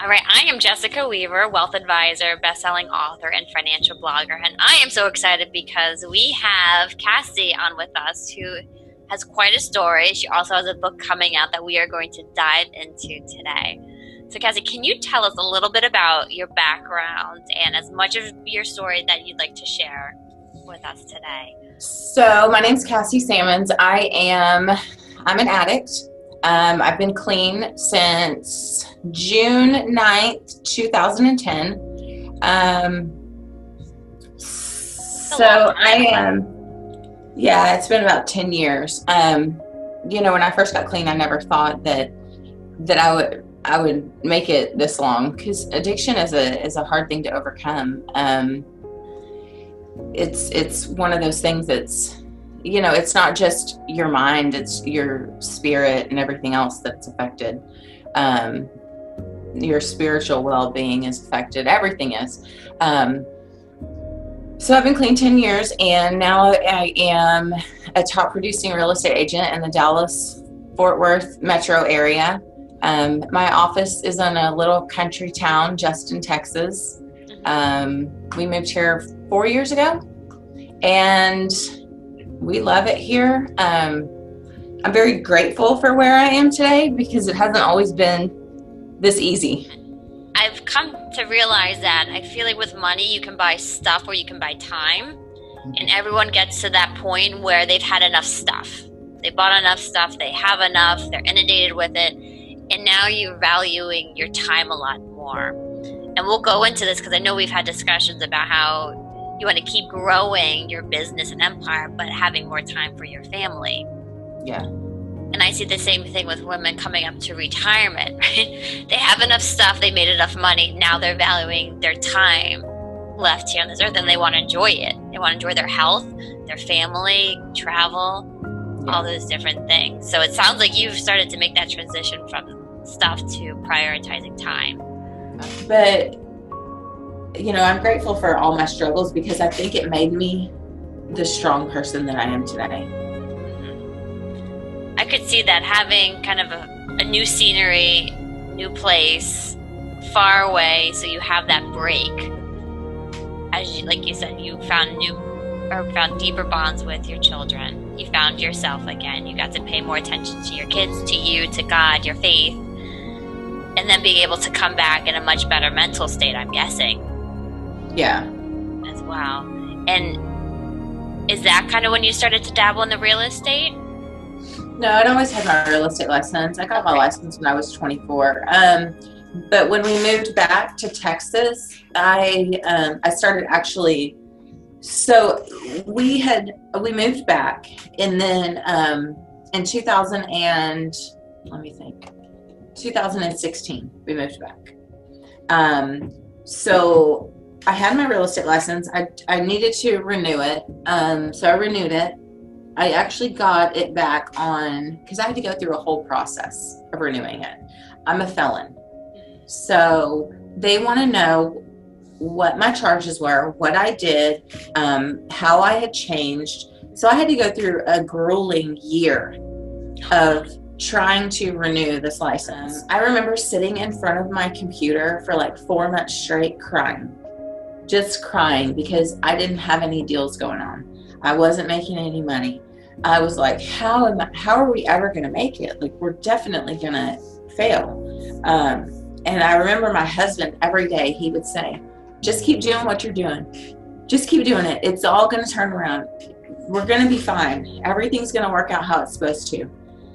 All right, I am Jessica Weaver, wealth advisor, best-selling author, and financial blogger, and I am so excited because we have Cassie on with us, who has quite a story. She also has a book coming out that we are going to dive into today. So, Cassie, can you tell us a little bit about your background and as much of your story that you'd like to share with us today? So, my name is Cassie Salmons. I am I'm an addict. Um, I've been clean since June 9th, 2010. Um, so I am, yeah, it's been about 10 years. Um, you know, when I first got clean, I never thought that that I would I would make it this long because addiction is a is a hard thing to overcome. Um, it's it's one of those things that's you know it's not just your mind it's your spirit and everything else that's affected. Um, your spiritual well-being is affected everything is. Um, so i've been clean 10 years and now i am a top producing real estate agent in the dallas fort worth metro area. Um, my office is in a little country town justin texas. Um, we moved here four years ago and we love it here. Um, I'm very grateful for where I am today because it hasn't always been this easy. I've come to realize that I feel like with money, you can buy stuff or you can buy time. And everyone gets to that point where they've had enough stuff. They bought enough stuff, they have enough, they're inundated with it. And now you're valuing your time a lot more. And we'll go into this because I know we've had discussions about how you want to keep growing your business and empire, but having more time for your family. Yeah. And I see the same thing with women coming up to retirement, right? They have enough stuff, they made enough money, now they're valuing their time left here on this earth and they want to enjoy it. They want to enjoy their health, their family, travel, yeah. all those different things. So it sounds like you've started to make that transition from stuff to prioritizing time. Uh-huh. But you know, I'm grateful for all my struggles because I think it made me the strong person that I am today. Mm-hmm. I could see that having kind of a, a new scenery, new place, far away, so you have that break. As you, like you said, you found new or found deeper bonds with your children. You found yourself again. You got to pay more attention to your kids, to you, to God, your faith, and then being able to come back in a much better mental state. I'm guessing yeah. As well. And is that kind of when you started to dabble in the real estate? No, I'd always had my real estate license. I got my license when I was 24. Um, but when we moved back to Texas, I um, I started actually. So we had we moved back, and then um, in 2000 and let me think, 2016 we moved back. Um, so I had my real estate license. I, I needed to renew it. Um, so I renewed it. I actually got it back on because I had to go through a whole process of renewing it. I'm a felon. So they want to know what my charges were, what I did, um, how I had changed. So I had to go through a grueling year of trying to renew this license. I remember sitting in front of my computer for like four months straight crying just crying because I didn't have any deals going on. I wasn't making any money. I was like, how am I, how are we ever going to make it? Like we're definitely going to fail. Um, and I remember my husband every day he would say, just keep doing what you're doing. Just keep doing it. It's all going to turn around. We're going to be fine. Everything's going to work out how it's supposed to.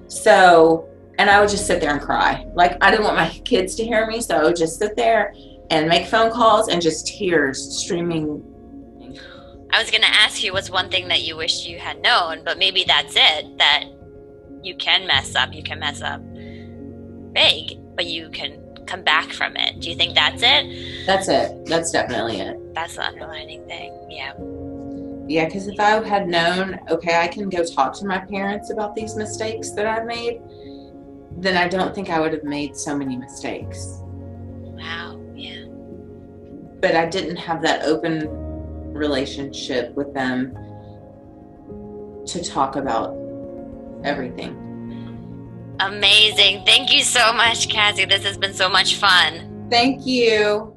So, and I would just sit there and cry. Like I didn't want my kids to hear me, so I would just sit there and make phone calls and just tears streaming. I was going to ask you what's one thing that you wish you had known, but maybe that's it that you can mess up. You can mess up big, but you can come back from it. Do you think that's it? That's it. That's definitely it. That's the underlining thing. Yeah. Yeah, because if I had known, okay, I can go talk to my parents about these mistakes that I've made, then I don't think I would have made so many mistakes but I didn't have that open relationship with them to talk about everything. Amazing. Thank you so much, Cassie. This has been so much fun. Thank you.